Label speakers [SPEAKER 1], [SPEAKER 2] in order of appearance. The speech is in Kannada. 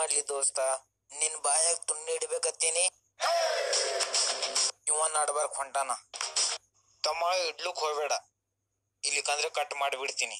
[SPEAKER 1] ಮಾಡ್ಲಿ ದೋಸ್ತ. ನಿನ್ ಬಾಯಾಗ ತುಂಡಿ ಇಡ್ಬೇಕತ್ತೀನಿ ಇವ ನಡ್ಬಾರ್ಕ್ ಹೊಂಟಾನ. ತಮ್ಮ ಇಡ್ಲಕ್ ಹೋಗ್ಬೇಡ. ಇಲ್ಲಿಕಂದ್ರೆ ಕಟ್ ಮಾಡಿಬಿಡ್ತೀನಿ.